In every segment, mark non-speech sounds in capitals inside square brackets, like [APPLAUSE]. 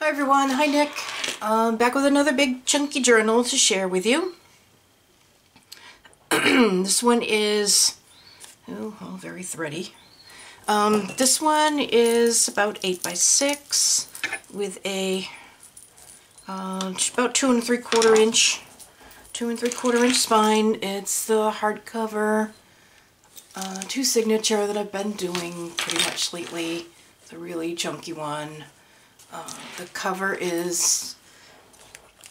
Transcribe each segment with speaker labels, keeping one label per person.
Speaker 1: Hi everyone, hi Nick. Um, back with another big chunky journal to share with you. [CLEARS THROAT] this one is, oh, very thready. Um, this one is about 8 by 6 with a uh, about 2 and 3 quarter inch, 2 and 3 quarter inch spine. It's the hardcover uh, two signature that I've been doing pretty much lately. It's a really chunky one. Uh, the cover is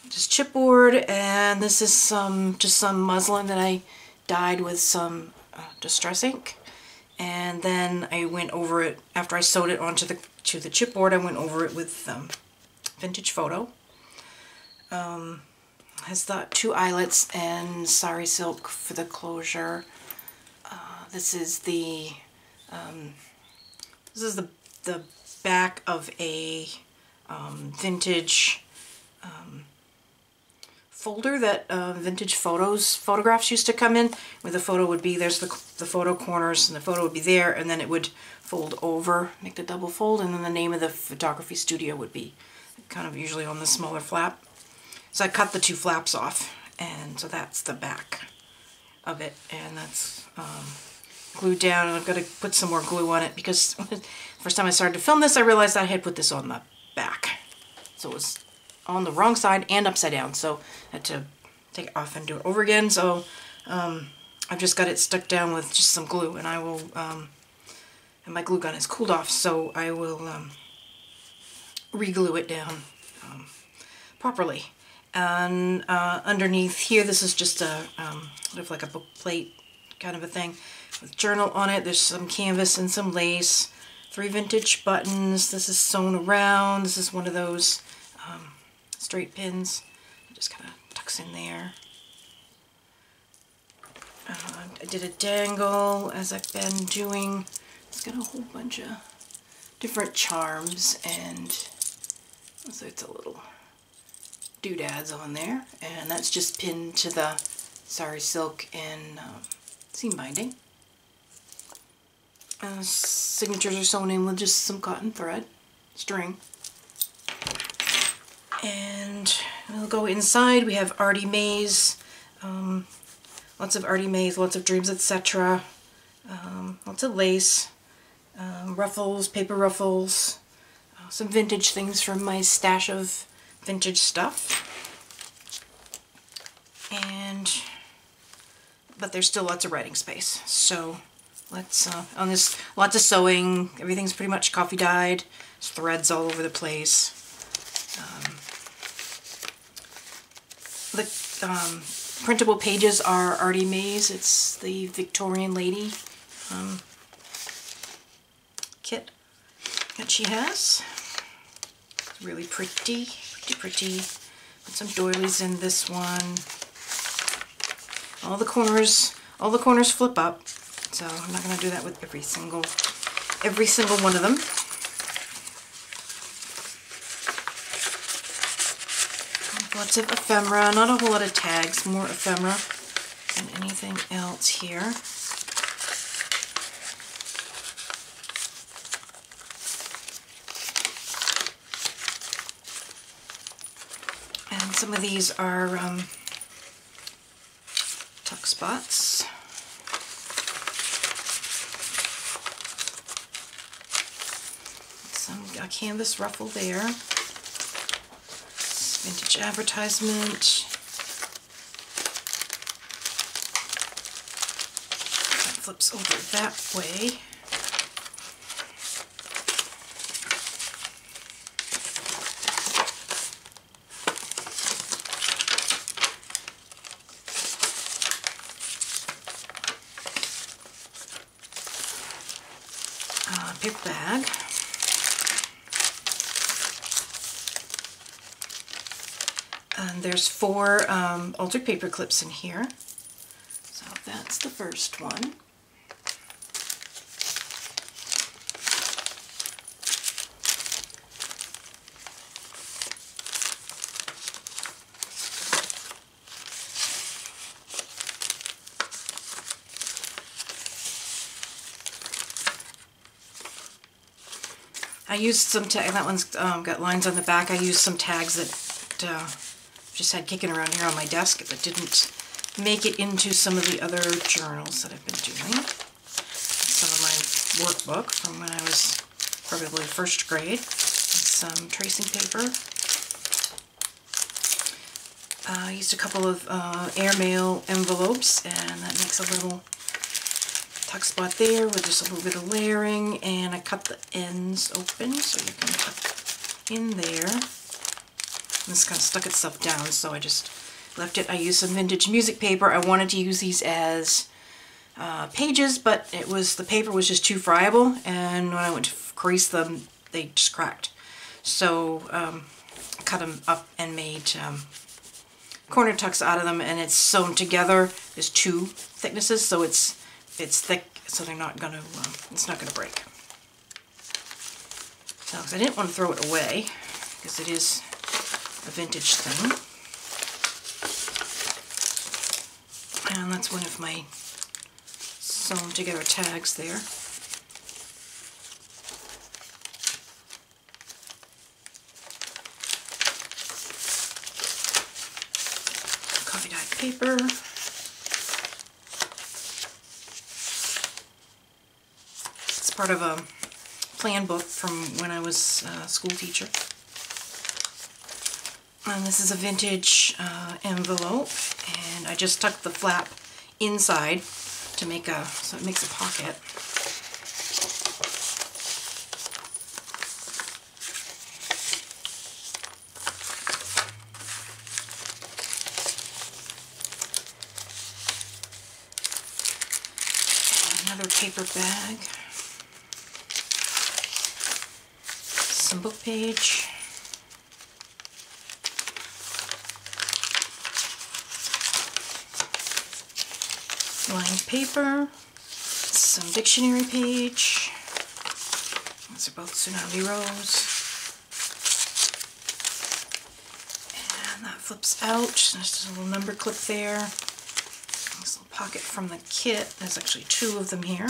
Speaker 1: just chipboard and this is some just some muslin that I dyed with some uh, distress ink. And then I went over it after I sewed it onto the to the chipboard I went over it with um, vintage photo. Um, has the two eyelets and sari silk for the closure. Uh, this is the um, this is the the back of a um, vintage um, folder that uh, vintage photos, photographs used to come in, where the photo would be, there's the, the photo corners, and the photo would be there, and then it would fold over, make the double fold, and then the name of the photography studio would be kind of usually on the smaller flap. So I cut the two flaps off, and so that's the back of it, and that's um, glued down, and I've got to put some more glue on it, because [LAUGHS] first time I started to film this, I realized I had put this on the back. So it was on the wrong side and upside down. So I had to take it off and do it over again. So um, I've just got it stuck down with just some glue and I will, um, and my glue gun is cooled off. So I will um, re-glue it down um, properly. And uh, underneath here, this is just a, um, sort of like a book plate kind of a thing with journal on it. There's some canvas and some lace three vintage buttons. This is sewn around. This is one of those um, straight pins. Just kind of tucks in there. Uh, I did a dangle as I've been doing. It's got a whole bunch of different charms and so it's a little doodads on there and that's just pinned to the sari silk and um, seam binding. Uh, signatures are sewn in with just some cotton thread, string. And we'll go inside. We have Artie Mays, um, lots of Artie Mays, lots of dreams, etc. Um, lots of lace, um, ruffles, paper ruffles, uh, some vintage things from my stash of vintage stuff. And, but there's still lots of writing space. So Let's, uh, on this, lots of sewing, everything's pretty much coffee dyed, There's threads all over the place. Um, the um, printable pages are Artie Mays, it's the Victorian Lady um, kit that she has. It's really pretty, pretty, pretty. Put some doilies in this one. All the corners, all the corners flip up. So I'm not going to do that with every single, every single one of them. Lots of ephemera, not a whole lot of tags, more ephemera than anything else here. And some of these are um, tuck spots. a canvas ruffle there. Vintage advertisement. That flips over that way. Uh, paper bag. There's four um, altered paper clips in here. So that's the first one. I used some tag. That one's um, got lines on the back. I used some tags that uh, just had kicking around here on my desk that didn't make it into some of the other journals that I've been doing. Some of my workbook from when I was probably first grade. Some tracing paper. Uh, I used a couple of uh, airmail envelopes and that makes a little tuck spot there with just a little bit of layering and I cut the ends open so you can tuck in there. This kind of stuck itself down so I just left it. I used some vintage music paper. I wanted to use these as uh, pages but it was the paper was just too friable and when I went to crease them they just cracked. So um, cut them up and made um, corner tucks out of them and it's sewn together. There's two thicknesses so it's it's thick so they're not gonna um, it's not gonna break. So I didn't want to throw it away because it is vintage thing. And that's one of my sewn together tags there. Coffee dyed paper. It's part of a plan book from when I was a school teacher. And this is a vintage uh, envelope and I just tucked the flap inside to make a, so it makes a pocket. Another paper bag, some book page, lined paper, some dictionary page, these are both Tsunami Rose, and that flips out, there's a little number clip there, pocket from the kit. There's actually two of them here.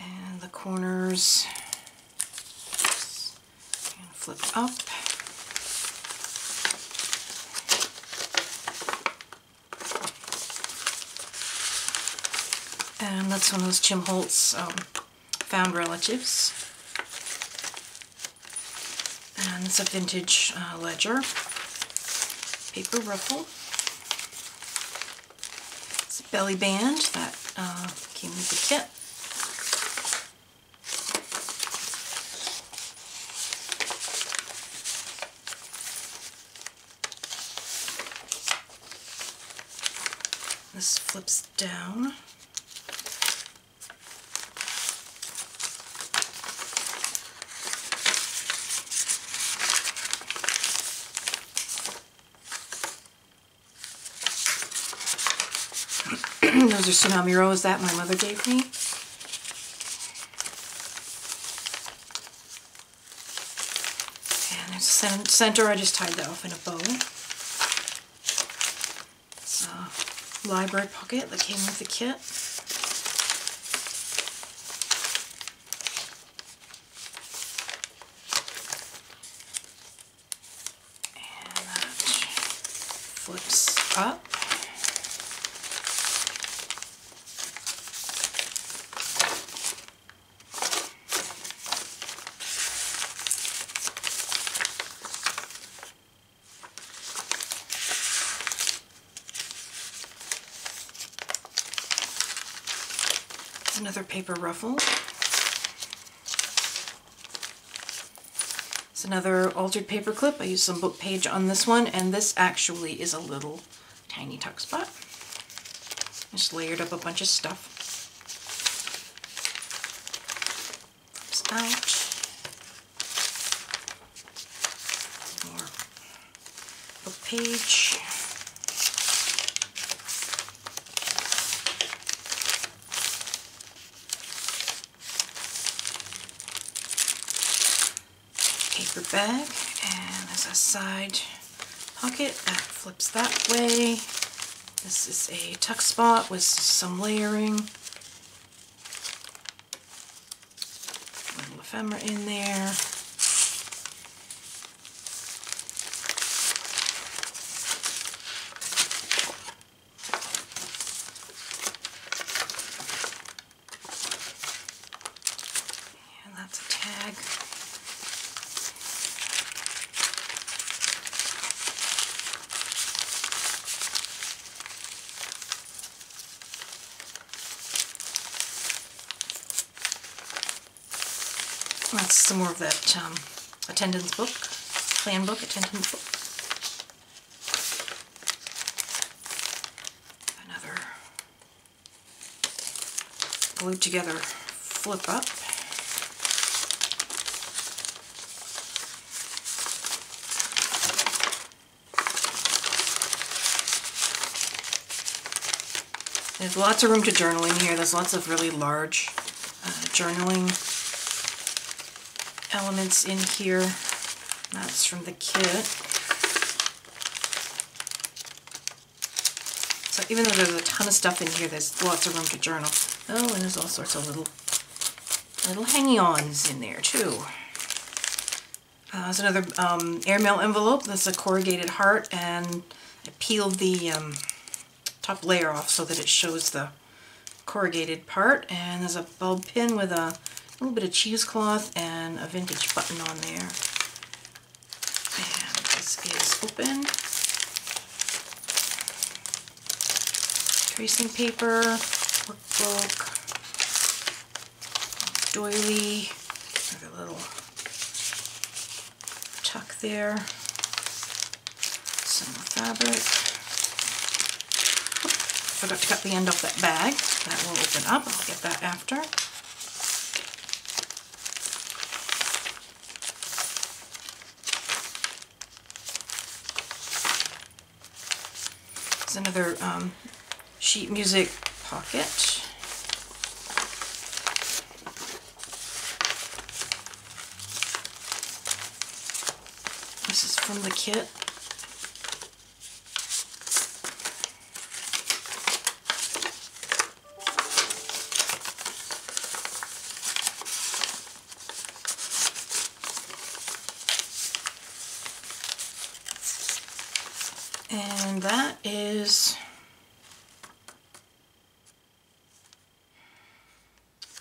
Speaker 1: And the corners and flip up. That's one of those Tim Holtz um, found relatives. And it's a vintage uh, ledger paper ruffle. It's a belly band that uh, came with the kit. This flips down. Those are Tsunami Rose that my mother gave me. And there's a center, I just tied that off in a bow. It's a library pocket that came with the kit. And that flips up. Another paper ruffle. It's another altered paper clip. I used some book page on this one, and this actually is a little tiny tuck spot. Just layered up a bunch of stuff. out. More book page. side pocket that flips that way. This is a tuck spot with some layering. Little ephemera in there. That's some more of that um, attendance book, plan book, attendance book. Another glued together flip up. There's lots of room to journal in here. There's lots of really large uh, journaling elements in here. That's from the kit. So even though there's a ton of stuff in here, there's lots of room to journal. Oh, and there's all sorts of little little hang-ons in there too. Uh, there's another um, airmail envelope. That's a corrugated heart, and I peeled the um, top layer off so that it shows the corrugated part. And there's a bulb pin with a little bit of cheesecloth and a vintage button on there. And this is open. Tracing paper, workbook, doily, another little tuck there, some fabric. Forgot to cut the end off that bag. That will open up. I'll get that after. Another um, sheet music pocket. This is from the kit. And that is,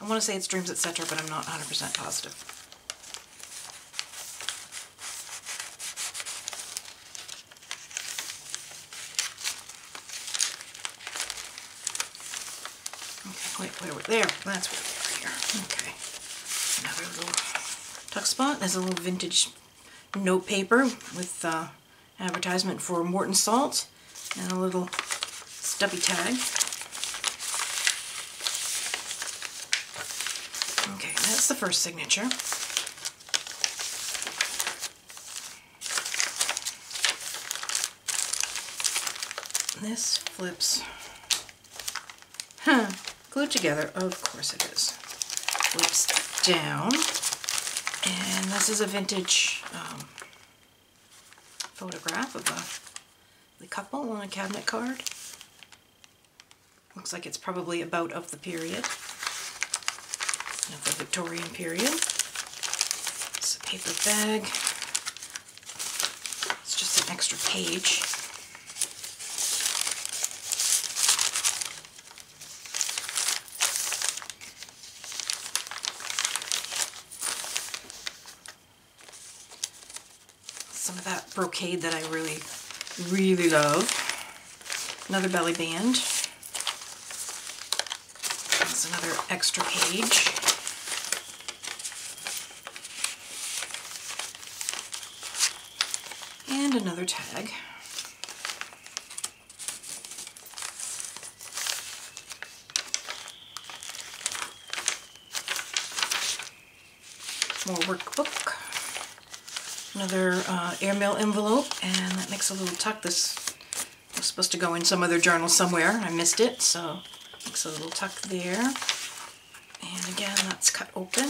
Speaker 1: I want to say it's Dreams Etc., but I'm not 100% positive. Okay, wait, wait, wait, there, that's where we are here. Okay, another little tuck spot. There's a little vintage note paper with uh, advertisement for Morton Salt and a little stubby tag. Okay, that's the first signature. This flips, huh, glued together, of course it is. Flips down, and this is a vintage um, photograph of a, the couple on a cabinet card. Looks like it's probably about of the period, of the Victorian period. It's a paper bag. It's just an extra page. some of that brocade that I really, really love. Another belly band. That's another extra page. And another tag. More workbook another uh, airmail envelope and that makes a little tuck. This was supposed to go in some other journal somewhere. I missed it, so makes a little tuck there. And again, that's cut open.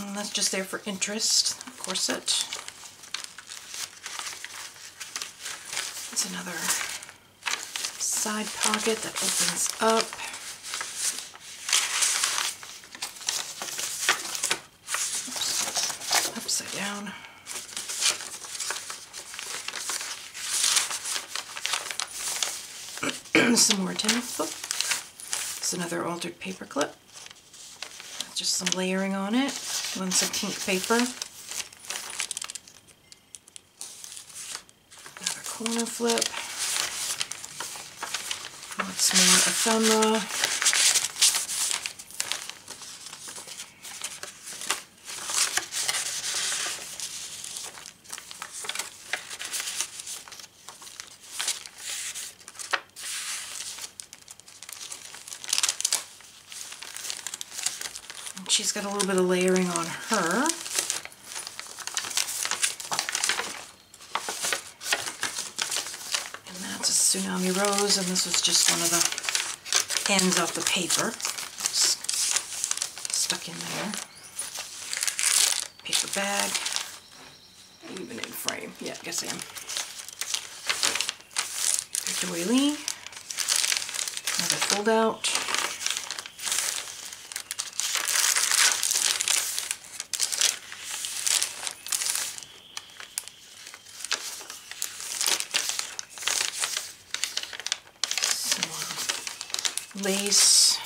Speaker 1: And that's just there for interest, corset. It's another side pocket that opens up. Upside down. [CLEARS THROAT] some more tin book. It's another altered paper clip. Just some layering on it. 1 16th paper. Another corner flip. Lots more ephemera. She's got a little bit of layering on her. And that's a Tsunami Rose, and this was just one of the ends of the paper. stuck in there. Paper bag. Even in frame. Yeah, I guess I am. Doily. Another fold out. Lace.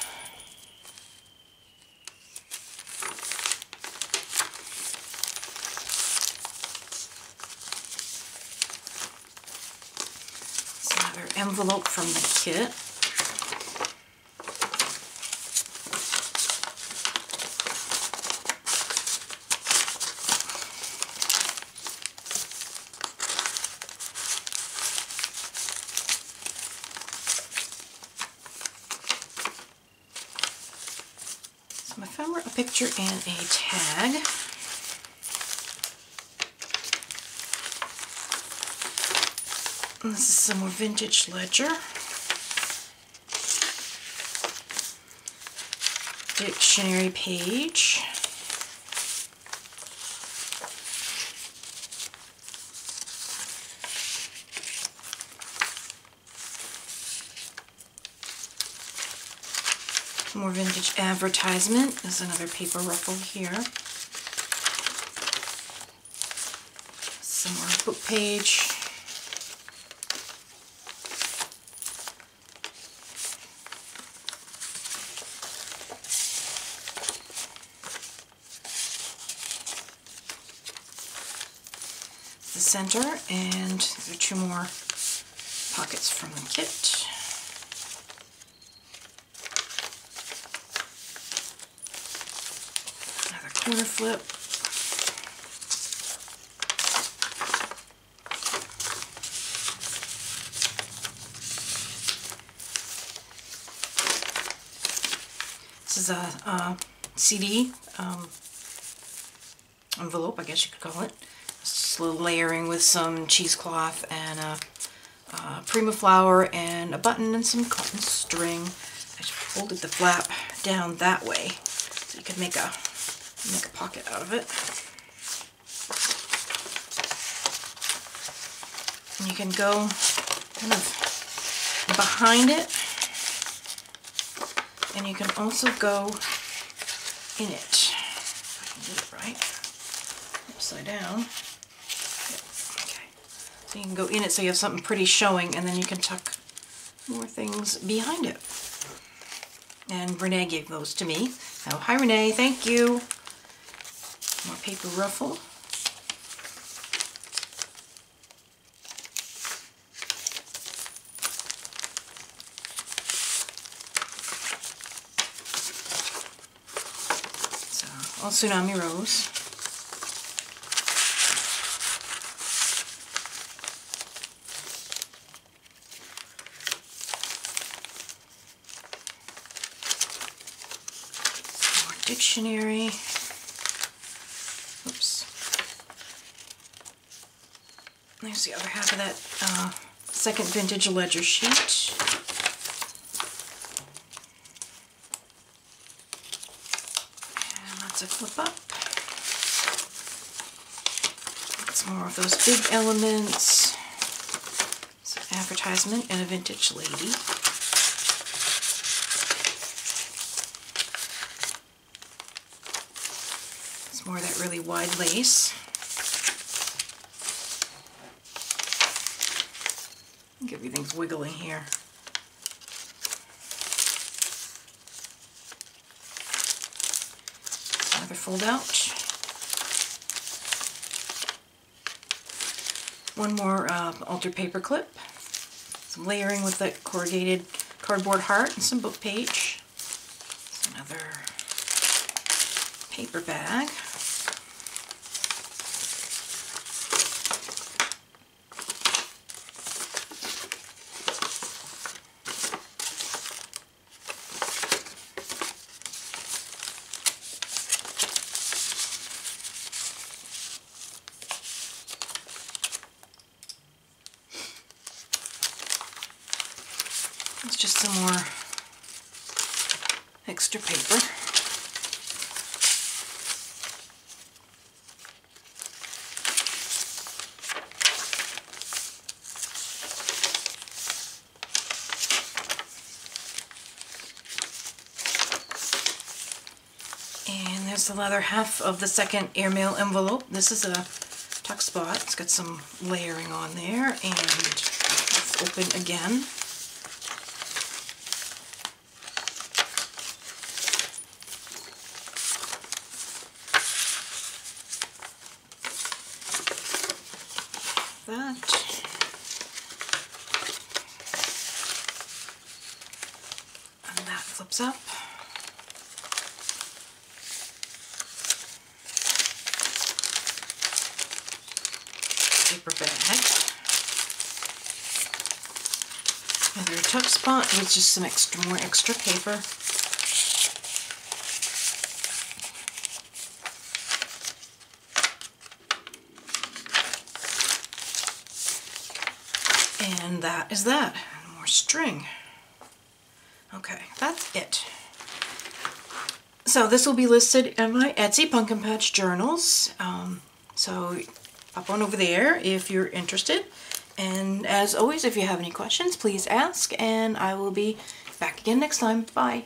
Speaker 1: Another envelope from the kit. Picture and a tag. And this is some more vintage ledger. Dictionary page. More vintage advertisement. There's another paper ruffle here. Some more book page. The center, and there are two more pockets from the kit. Corner flip. This is a, a CD um, envelope, I guess you could call it. Little layering with some cheesecloth and a, a Prima flower and a button and some cotton string. I just folded the flap down that way so you could make a make a pocket out of it. And you can go kind of behind it and you can also go in it. I can it right. Upside down. Okay. So you can go in it so you have something pretty showing and then you can tuck more things behind it. And Renee gave those to me. Oh, hi Renee, thank you. More paper ruffle. So, all Tsunami Rose. dictionary. The other half of that uh, second vintage ledger sheet. And that's a flip up. It's more of those big elements. It's an advertisement and a vintage lady. It's more of that really wide lace. Everything's wiggling here. Another fold out. One more uh, altered paper clip. Some layering with that corrugated cardboard heart and some book page. Another paper bag. And there's the leather half of the second airmail envelope. This is a tuck spot. It's got some layering on there and it's open again. that. And that flips up. Paper bag. Another tuck spot with just some extra more extra paper. And that is that. More string. Okay, that's it. So this will be listed in my Etsy Punkin Patch Journals. Um, so pop on over there if you're interested. And as always, if you have any questions, please ask, and I will be back again next time. Bye.